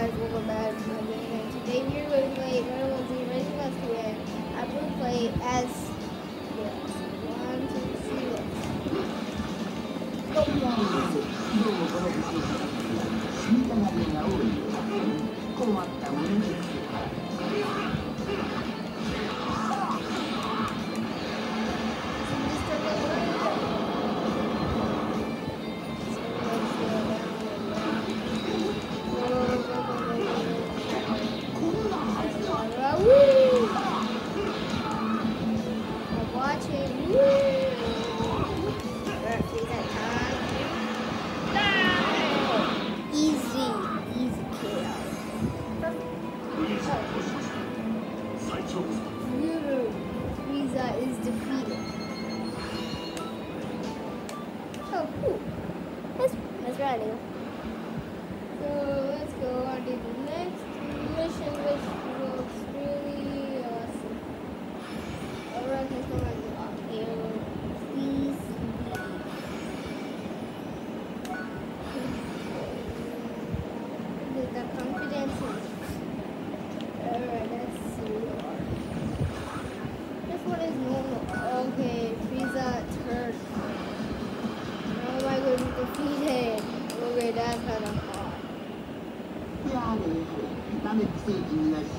guys, today we're going to play the Racing Bus Career. I will play as. One, two, three, let's go. Defeated. Oh, cool. That's, that's right,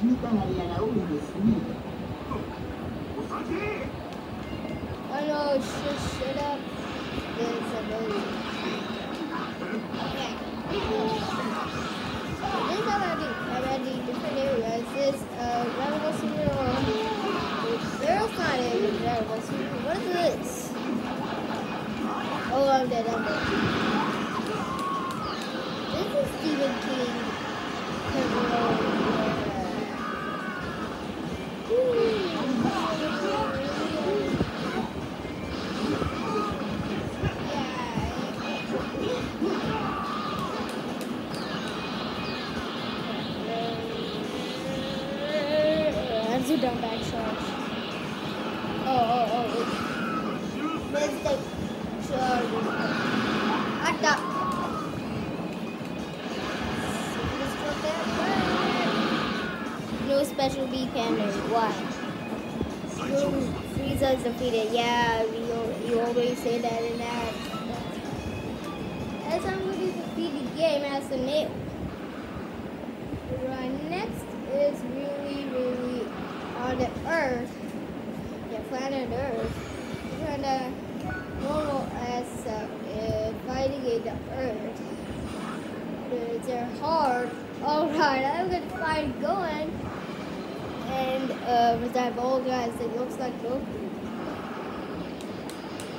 Mitan aliyalaumu Yasmin. Wanaosheshe cannon. Why? Ooh, Frieza is defeated. Yeah, you, you always say that in that. As I'm going to defeat the game as a nail. Right next is really, really on the Earth. Yeah, planet Earth. We're gonna normal as uh, fighting in the Earth. They're hard. Alright, I'm gonna find going. And uh, with that bald guys that looks like Goku.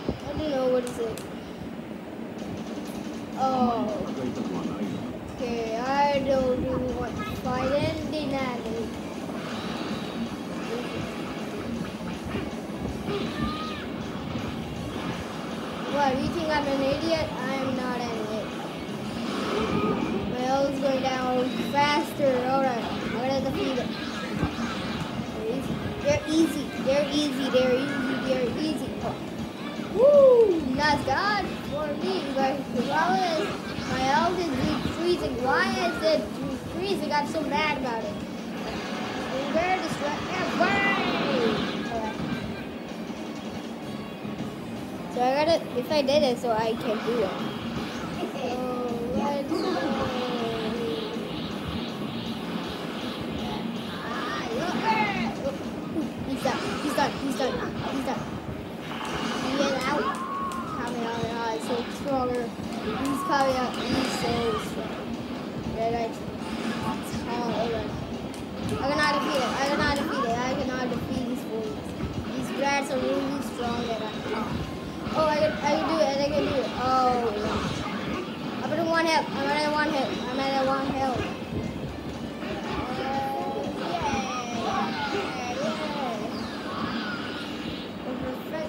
I don't know what is it. Oh. Okay, I don't really want to fight any Natalie. What, you think I'm an idiot? I am not an idiot. My is going down faster. Alright, I'm gonna defeat it. They're easy. They're easy. They're easy. They're easy. Oh. Woo! Nice God for me. But the problem is, my health is freezing. Why is it freezing? I'm so mad about it. Where this right. So I gotta, if I did it, so I can do it. He's done. He's done. He's done. He's done. Get out. Kamehameha is so stronger. He's Kamehameha. He's so strong. Eye. Oh, alright. I cannot defeat it. I cannot defeat it. I cannot defeat these fools. These rats are really strong. That I, oh, I can, I can do it. I can do it. Oh, yeah. I'm at one hit. I'm at one hit. I'm at one hit. Oh, Mystic Russia. Oh, Blue Piccolo. Get over here. I gotta. Alright, that's not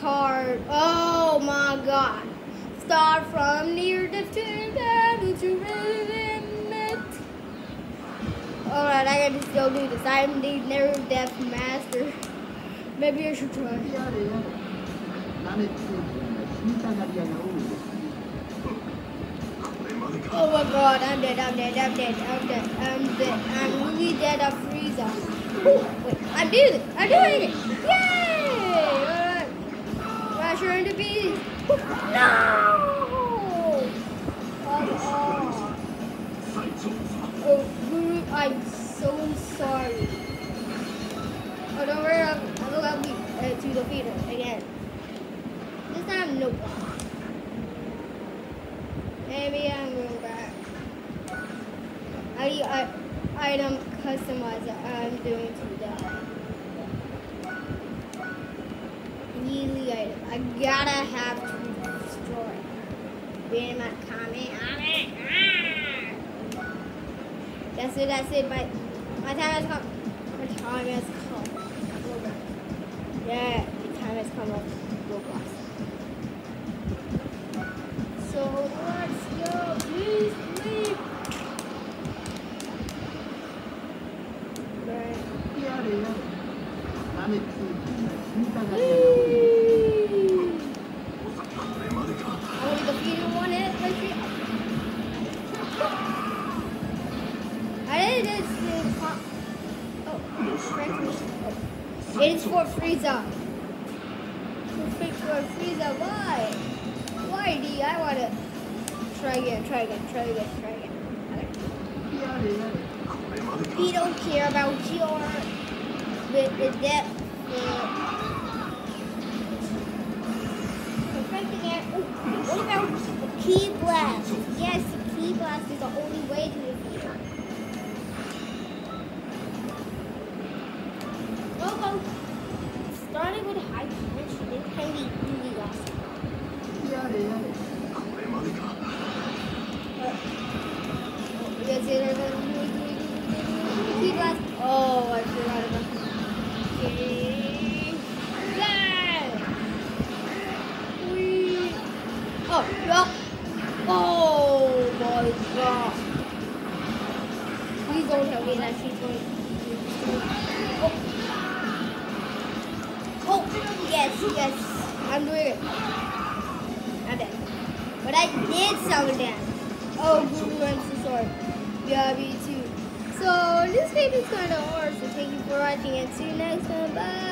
hard. Oh my god. Start from near the tube to limit. Alright, I gotta just go do this. I am the near-death master. Maybe I should try. Oh my god, I'm dead, I'm dead, I'm dead, I'm dead, I'm dead. I'm really dead of Frieza. Oh, wait, I'm doing it, I'm doing it. Yeah. Rasher into beast. No! On. Oh, I'm so sorry. Oh, don't worry, I'll, I'll help you uh, to defeat her again. This time, no problem. Maybe I'm going back. I, I item customizer I'm doing to I gotta have to destroy. Being my comment on it. That's it, that's it. My, my time has come. My time has come. Yeah, my time has come up. Roblox. So let's go. Please, please. Right. Yeah, yeah. I'm It is for Frieza. It's for Frieza. Why? Why do I want to? Try again, try again, try again, try again. We don't care about your the, the depth. The what about the ki blast? Yes, the ki blast is the only way to starting with high it can be really awesome. やれ yes, yes. I'm doing it. I'm. But I did summon them. Oh, Guru, I'm so sorry. Yeah, me too. So, this is kind of hard, so thank you for watching and see you next time. Bye.